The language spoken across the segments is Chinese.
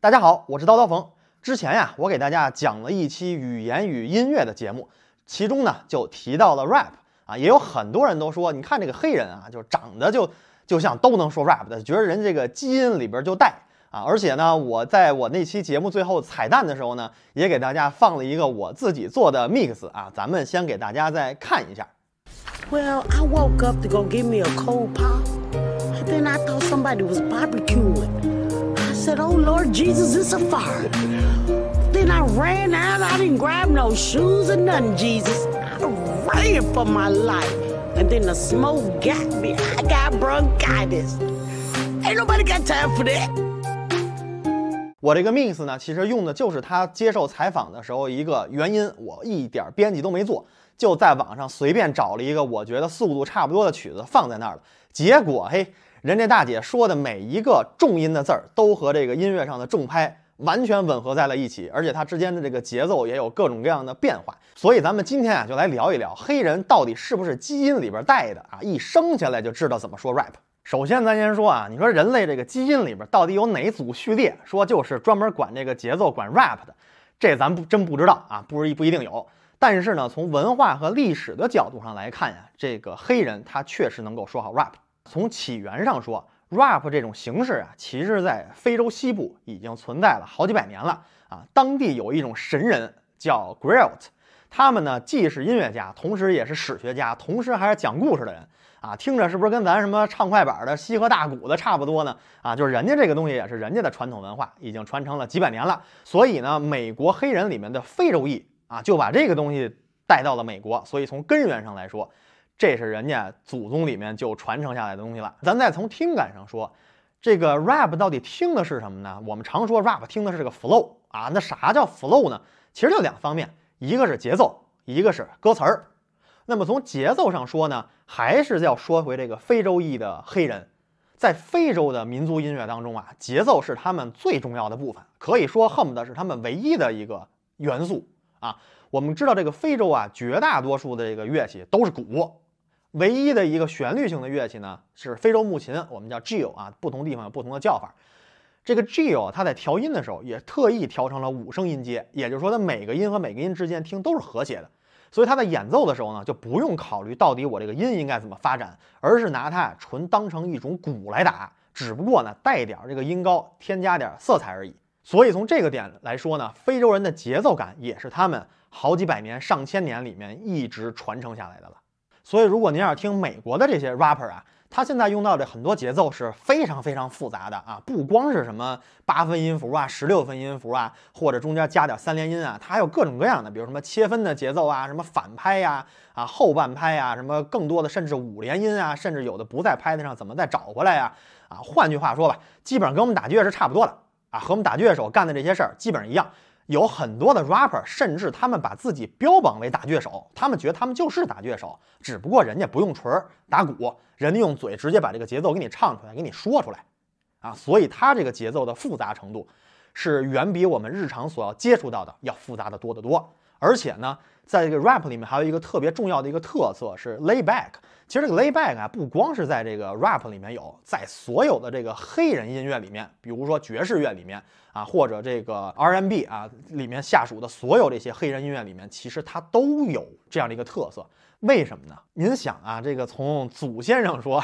大家好，我是叨叨冯。之前呀，我给大家讲了一期语言与音乐的节目，其中呢就提到了 rap 啊，也有很多人都说，你看这个黑人啊，就长得就就像都能说 rap 的，觉得人这个基因里边就带啊。而且呢，我在我那期节目最后彩蛋的时候呢，也给大家放了一个我自己做的 mix 啊，咱们先给大家再看一下。Well, I woke up to go get me a cold pop, then I thought somebody was barbecuing. I said, Oh Lord Jesus, it's a fire. Then I ran out, I didn't grab no shoes or nothing, Jesus. I ran for my life. And then the smoke got me. I got bronchitis. Ain't nobody got time for that. 我这个 mix 呢，其实用的就是他接受采访的时候一个原因，我一点编辑都没做，就在网上随便找了一个我觉得速度差不多的曲子放在那儿了。结果嘿， 人家大姐说的每一个重音的字儿都和这个音乐上的重拍完全吻合在了一起，而且它之间的这个节奏也有各种各样的变化。所以咱们今天啊，就来聊一聊黑人到底是不是基因里边带的啊？一生下来就知道怎么说 rap。首先，咱先说啊，你说人类这个基因里边到底有哪组序列，说就是专门管这个节奏、管 rap 的，这咱不真不知道啊，不是不一定有。但是呢，从文化和历史的角度上来看呀，这个黑人他确实能够说好 rap。从起源上说，rap 这种形式啊，其实在非洲西部已经存在了好几百年了啊。当地有一种神人叫 Griot，他们呢既是音乐家，同时也是史学家，同时还是讲故事的人。啊，听着是不是跟咱什么唱快板的、西河大鼓的差不多呢？啊，就是人家这个东西也是人家的传统文化，已经传承了几百年了。所以呢，美国黑人里面的非洲裔啊，就把这个东西带到了美国。所以从根源上来说，这是人家祖宗里面就传承下来的东西了。咱再从听感上说，这个 rap 到底听的是什么呢？我们常说 rap 听的是这个 flow 啊，那啥叫 flow 呢？其实就两方面，一个是节奏，一个是歌词儿。那么从节奏上说呢，还是要说回这个非洲裔的黑人，在非洲的民族音乐当中啊，节奏是他们最重要的部分，可以说恨不得是他们唯一的一个元素啊。我们知道这个非洲啊，绝大多数的这个乐器都是鼓，唯一的一个旋律性的乐器呢是非洲木琴，我们叫 gill 啊，不同地方有不同的叫法。这个 gill 它在调音的时候也特意调成了五声音阶，也就是说它每个音和每个音之间听都是和谐的。所以它在演奏的时候呢，就不用考虑到底我这个音应该怎么发展，而是拿它纯当成一种鼓来打，只不过呢带点这个音高，添加点色彩而已。所以从这个点来说呢，非洲人的节奏感也是他们好几百年、上千年里面一直传承下来的了。所以如果您要是听美国的这些 rapper 啊，他现在用到的很多节奏是非常非常复杂的啊，不光是什么八分音符啊、十六分音符啊，或者中间加点三连音啊，它还有各种各样的，比如什么切分的节奏啊、什么反拍呀、啊后半拍呀、什么更多的甚至五连音啊，甚至有的不在拍子上怎么再找回来呀？啊，换句话说吧，基本上跟我们打击乐是差不多的啊，和我们打击乐手干的这些事儿基本上一样。有很多的 rapper，甚至他们把自己标榜为打乐手，他们觉得他们就是打乐手，只不过人家不用锤儿打鼓，人家用嘴直接把这个节奏给你唱出来，给你说出来，啊，所以他这个节奏的复杂程度是远比我们日常所要接触到的要复杂的多得多。而且呢，在这个 rap 里面还有一个特别重要的一个特色是 lay back。其实这个 lay back 啊，不光是在这个 rap 里面有，在所有的这个黑人音乐里面，比如说爵士乐里面啊，或者这个 R&B 啊里面下属的所有这些黑人音乐里面，其实它都有这样的一个特色。为什么呢？您想啊，这个从祖先上说，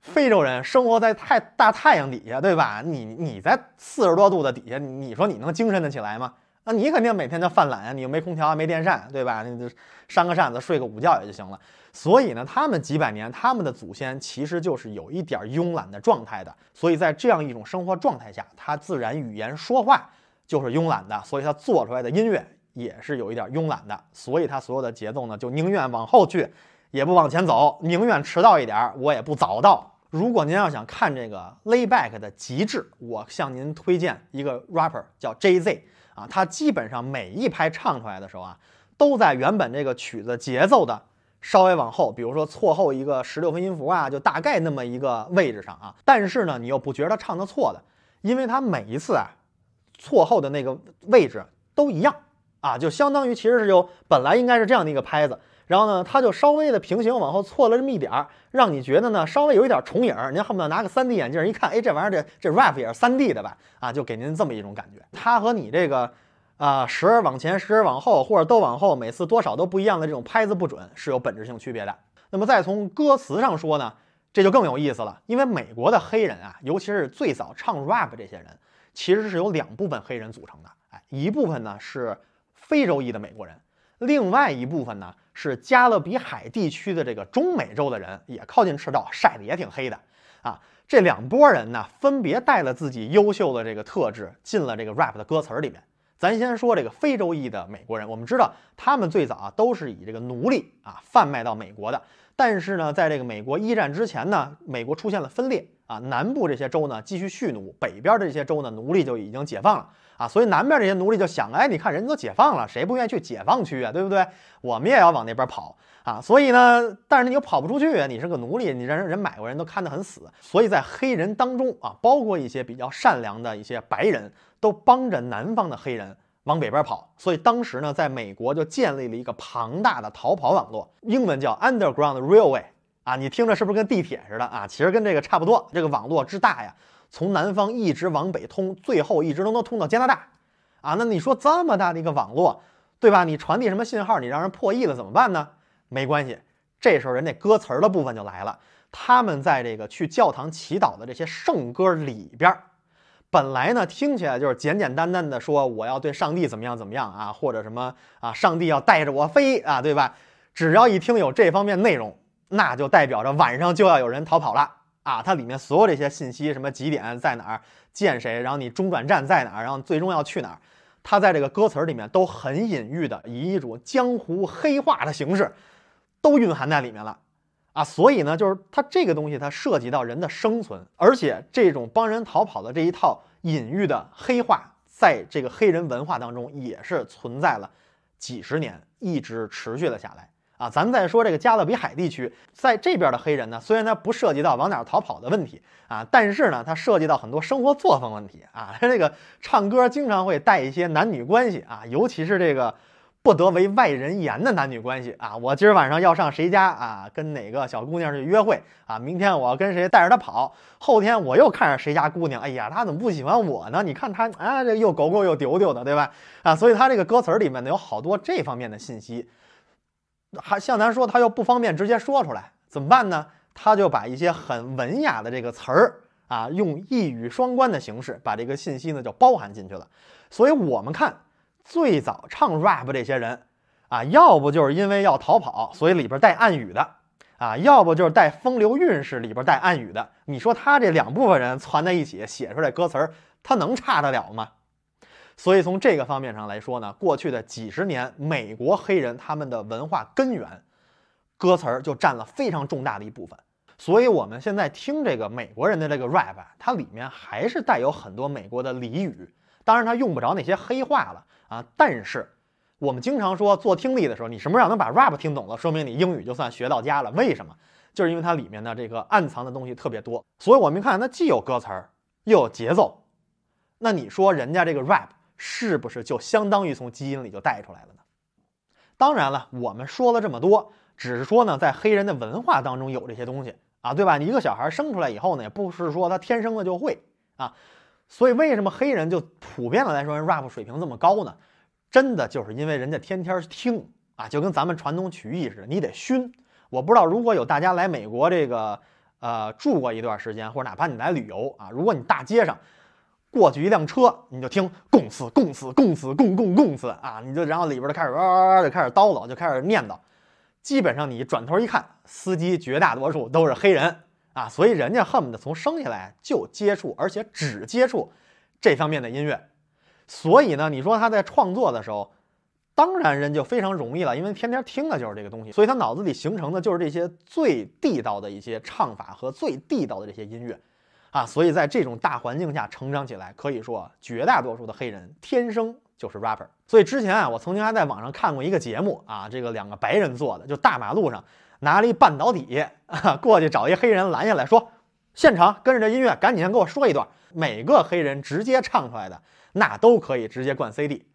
非洲人生活在太大太阳底下，对吧？你你在四十多度的底下，你说你能精神得起来吗？你肯定每天就犯懒呀，你又没空调，没电扇，对吧？你就扇个扇子，睡个午觉也就行了。所以呢，他们几百年，他们的祖先其实就是有一点慵懒的状态的。所以在这样一种生活状态下，他自然语言说话就是慵懒的，所以他做出来的音乐也是有一点慵懒的。所以他所有的节奏呢，就宁愿往后去，也不往前走，宁愿迟到一点，我也不早到。如果您要想看这个 layback 的极致，我向您推荐一个 rapper 叫 J Z 啊，他基本上每一拍唱出来的时候啊，都在原本这个曲子节奏的稍微往后，比如说错后一个十六分音符啊，就大概那么一个位置上啊。但是呢，你又不觉得他唱的错的，因为他每一次啊错后的那个位置都一样啊，就相当于其实是有本来应该是这样的一个拍子，然后呢，他就稍微的平行往后错了这么一点儿，让你觉得呢稍微有一点重影儿。您恨不得拿个 3D 眼镜一看，哎，这玩意儿这这 rap 也是 3D 的吧？啊，就给您这么一种感觉。它和你这个啊时而往前，时而往后，或者都往后，每次多少都不一样的这种拍子不准是有本质性区别的。那么再从歌词上说呢，这就更有意思了，因为美国的黑人啊，尤其是最早唱 rap 这些人，其实是由两部分黑人组成的。哎，一部分呢是非洲裔的美国人，另外一部分呢。是加勒比海地区的这个中美洲的人，也靠近赤道，晒得也挺黑的啊。这两拨人呢，分别带了自己优秀的这个特质，进了这个 rap 的歌词里面。咱先说这个非洲裔的美国人，我们知道他们最早啊都是以这个奴隶啊贩卖到美国的。但是呢，在这个美国一战之前呢，美国出现了分裂啊，南部这些州呢继续蓄奴，北边的这些州呢奴隶就已经解放了。啊，所以南边这些奴隶就想，哎，你看人都解放了，谁不愿意去解放区啊？对不对？我们也要往那边跑啊！所以呢，但是你又跑不出去啊，你是个奴隶，你人人买过人都看得很死。所以在黑人当中啊，包括一些比较善良的一些白人，都帮着南方的黑人往北边跑。所以当时呢，在美国就建立了一个庞大的逃跑网络，英文叫 Underground Railway 啊，你听着是不是跟地铁似的啊？其实跟这个差不多。这个网络之大呀！从南方一直往北通，最后一直都能通到加拿大，啊，那你说这么大的一个网络，对吧？你传递什么信号？你让人破译了怎么办呢？没关系，这时候人家歌词儿的部分就来了。他们在这个去教堂祈祷的这些圣歌里边，本来呢听起来就是简简单单的说我要对上帝怎么样怎么样啊，或者什么啊，上帝要带着我飞啊，对吧？只要一听有这方面内容，那就代表着晚上就要有人逃跑了。啊，它里面所有这些信息，什么几点在哪儿见谁，然后你中转站在哪儿，然后最终要去哪儿，它在这个歌词里面都很隐喻的，以一种江湖黑话的形式，都蕴含在里面了。啊，所以呢，就是它这个东西，它涉及到人的生存，而且这种帮人逃跑的这一套隐喻的黑话，在这个黑人文化当中也是存在了几十年，一直持续了下来。啊，咱再说这个加勒比海地区，在这边的黑人呢，虽然他不涉及到往哪儿逃跑的问题啊，但是呢，他涉及到很多生活作风问题啊。他这个唱歌经常会带一些男女关系啊，尤其是这个不得为外人言的男女关系啊。我今儿晚上要上谁家啊，跟哪个小姑娘去约会啊？明天我要跟谁带着她跑，后天我又看着谁家姑娘，哎呀，她怎么不喜欢我呢？你看她啊，这又狗狗又丢丢的，对吧？啊，所以他这个歌词里面呢，有好多这方面的信息。还像咱说，他又不方便直接说出来，怎么办呢？他就把一些很文雅的这个词儿啊，用一语双关的形式把这个信息呢就包含进去了。所以我们看最早唱 rap 这些人啊，要不就是因为要逃跑，所以里边带暗语的啊，要不就是带风流韵事，里边带暗语的。你说他这两部分人攒在一起写出来歌词儿，他能差得了吗？所以从这个方面上来说呢，过去的几十年，美国黑人他们的文化根源，歌词儿就占了非常重大的一部分。所以我们现在听这个美国人的这个 rap，它里面还是带有很多美国的俚语。当然，它用不着那些黑话了啊。但是我们经常说做听力的时候，你什么时候能把 rap 听懂了，说明你英语就算学到家了。为什么？就是因为它里面的这个暗藏的东西特别多。所以我们看它既有歌词儿，又有节奏。那你说人家这个 rap？是不是就相当于从基因里就带出来了呢？当然了，我们说了这么多，只是说呢，在黑人的文化当中有这些东西啊，对吧？你一个小孩生出来以后呢，也不是说他天生的就会啊，所以为什么黑人就普遍的来说 rap 水平这么高呢？真的就是因为人家天天听啊，就跟咱们传统曲艺似的，你得熏。我不知道如果有大家来美国这个呃住过一段时间，或者哪怕你来旅游啊，如果你大街上。过去一辆车，你就听“共死共死共死共共共死”啊，你就然后里边就开始哇就开始叨叨，就开始念叨。基本上你转头一看，司机绝大多数都是黑人啊，所以人家恨不得从生下来就接触，而且只接触这方面的音乐。所以呢，你说他在创作的时候，当然人就非常容易了，因为天天听的就是这个东西，所以他脑子里形成的就是这些最地道的一些唱法和最地道的这些音乐。啊，所以在这种大环境下成长起来，可以说绝大多数的黑人天生就是 rapper。所以之前啊，我曾经还在网上看过一个节目啊，这个两个白人做的，就大马路上拿了一半导体啊，过去找一黑人拦下来说，现场跟着这音乐，赶紧先给我说一段。每个黑人直接唱出来的，那都可以直接灌 CD。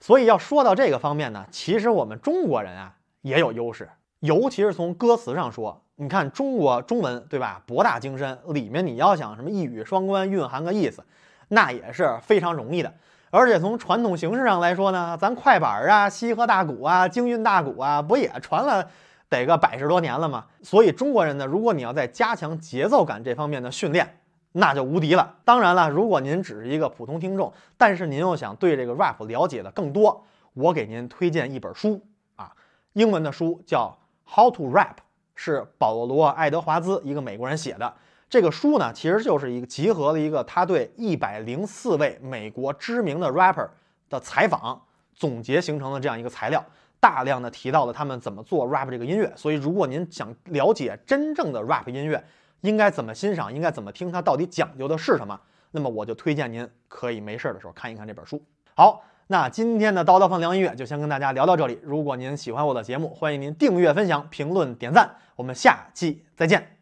所以要说到这个方面呢，其实我们中国人啊。也有优势，尤其是从歌词上说。你看中国中文对吧？博大精深，里面你要想什么一语双关，蕴含个意思，那也是非常容易的。而且从传统形式上来说呢，咱快板啊、西河大鼓啊、京韵大鼓啊，不也传了得个百十多年了吗？所以中国人呢，如果你要在加强节奏感这方面的训练，那就无敌了。当然了，如果您只是一个普通听众，但是您又想对这个 rap 了解的更多，我给您推荐一本书啊，英文的书叫《How to Rap》。是保罗·爱德华兹，一个美国人写的这个书呢，其实就是一个集合了一个他对一百零四位美国知名的 rapper 的采访总结形成的这样一个材料，大量的提到了他们怎么做 rap 这个音乐。所以，如果您想了解真正的 rap 音乐应该怎么欣赏，应该怎么听，它到底讲究的是什么，那么我就推荐您可以没事的时候看一看这本书。好。那今天的叨叨放凉音乐就先跟大家聊到这里。如果您喜欢我的节目，欢迎您订阅、分享、评论、点赞。我们下期再见。